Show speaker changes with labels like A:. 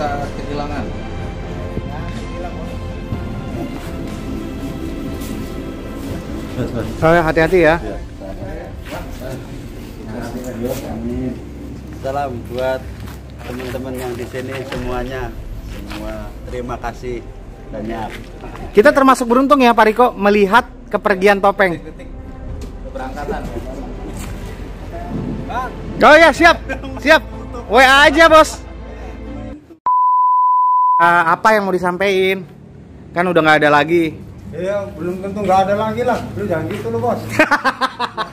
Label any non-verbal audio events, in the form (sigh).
A: merasa kehilangan? Saya hati-hati ya.
B: Salam buat teman-teman yang di sini semuanya. Semua terima kasih banyak.
A: Kita termasuk beruntung ya Pak Riko melihat kepergian topeng.
B: Keberangkatan.
A: Oh ya siap, siap. WA aja bos. Ah, apa yang mau disampaikan? Kan udah nggak ada lagi.
C: Iya, belum tentu nggak ada lagi lah. Lu jangan gitu lu bos. (laughs)